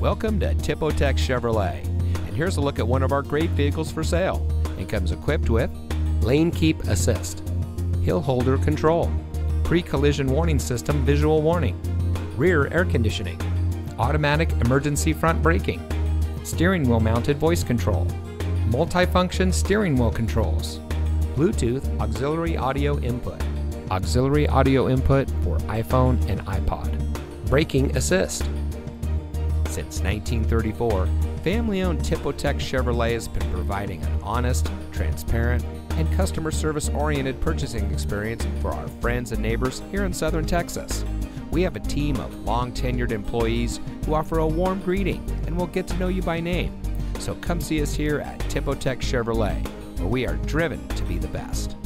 Welcome to Tipotex Chevrolet. And here's a look at one of our great vehicles for sale. It comes equipped with lane keep assist, hill holder control, pre-collision warning system visual warning, rear air conditioning, automatic emergency front braking, steering wheel mounted voice control, multifunction steering wheel controls, Bluetooth auxiliary audio input, auxiliary audio input for iPhone and iPod, braking assist. Since 1934, family owned Tipotex Chevrolet has been providing an honest, transparent, and customer service oriented purchasing experience for our friends and neighbors here in southern Texas. We have a team of long tenured employees who offer a warm greeting and will get to know you by name. So come see us here at Tipotex Chevrolet, where we are driven to be the best.